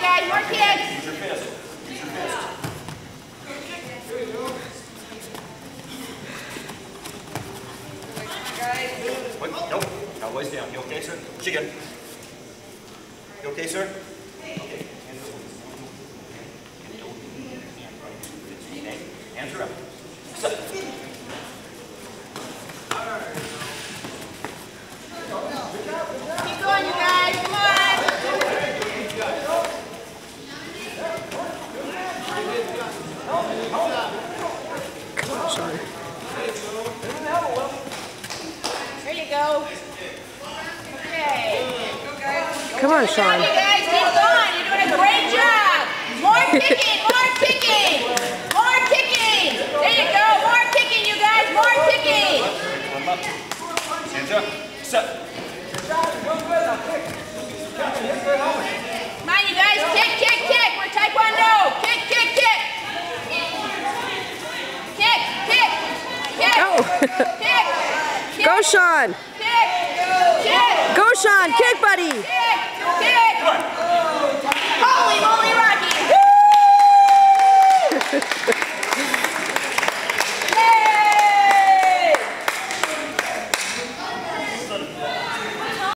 you guys. More kids. Your fist. Use your nope. Now waist down. You okay, sir? Chicken. You okay, sir? Okay. Hands up. Go. Okay. Come on, You guys, keep going. You're doing a great job. More kicking, more kicking, more kicking. There you go. More kicking, you guys. More kicking. Hands up. Set. Come on, you guys. Kick, kick, kick. We're taekwondo. Kick, kick, kick. Kick, kick, kick. Go. Go, Sean. Kick. Go, Sean. Kick, buddy.